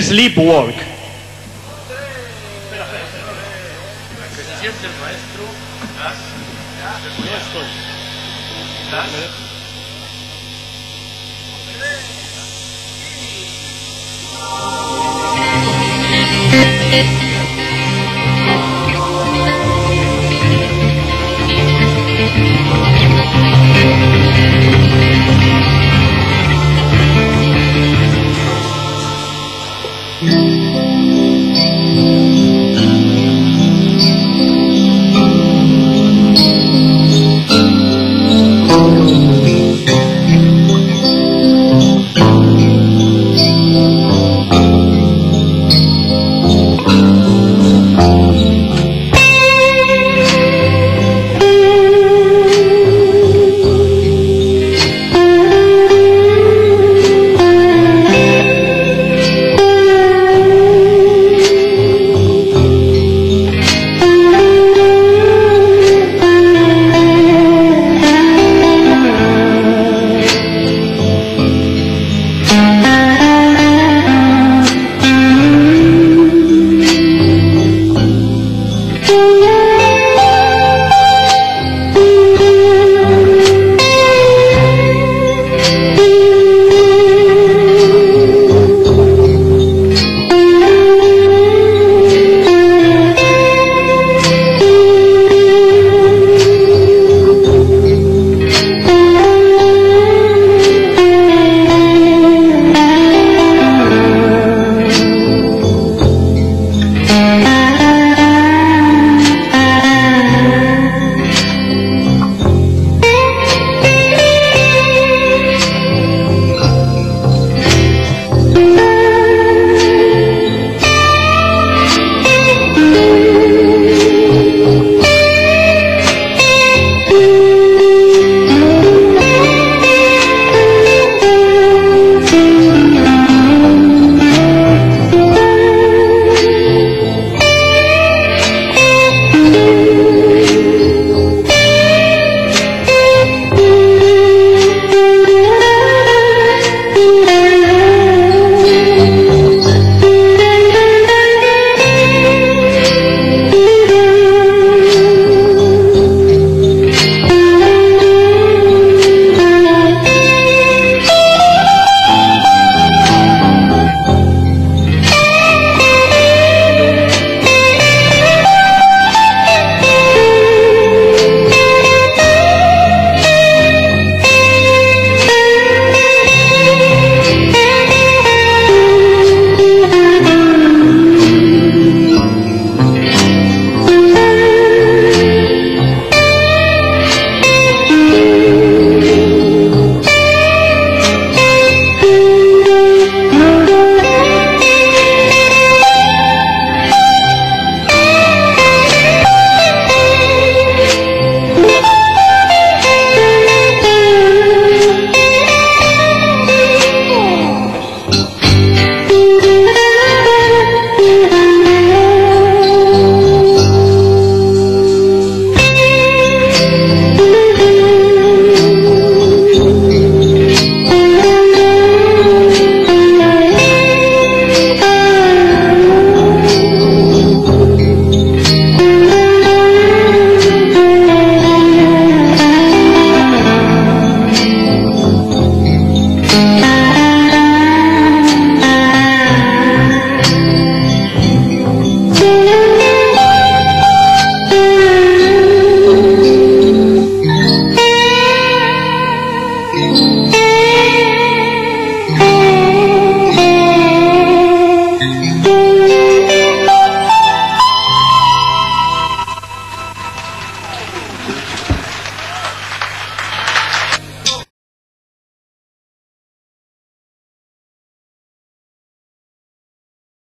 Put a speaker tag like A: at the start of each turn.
A: Sleepwalk.